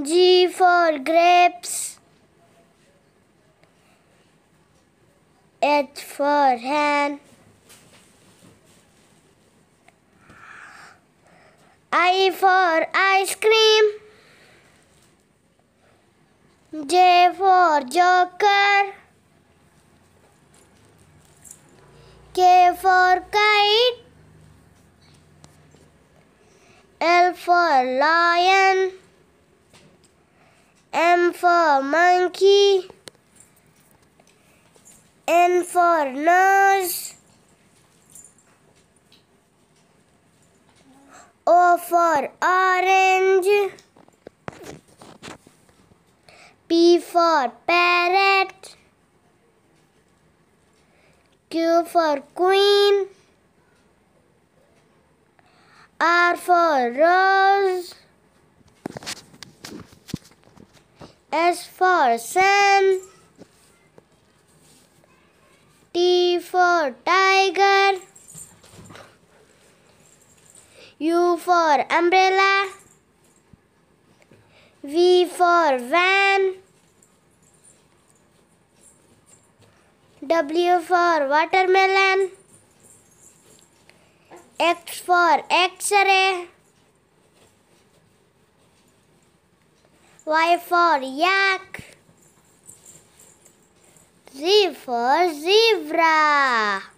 G for grapes. H for hen. I for ice cream. J for joker. K for kite. L for lion. M for monkey. N for nose. O for orange. P for parrot. Q for queen. R for rose. S for sun. T for tiger. U for umbrella. V for van. W for watermelon. X for X-ray. Y for yak. Z for zebra.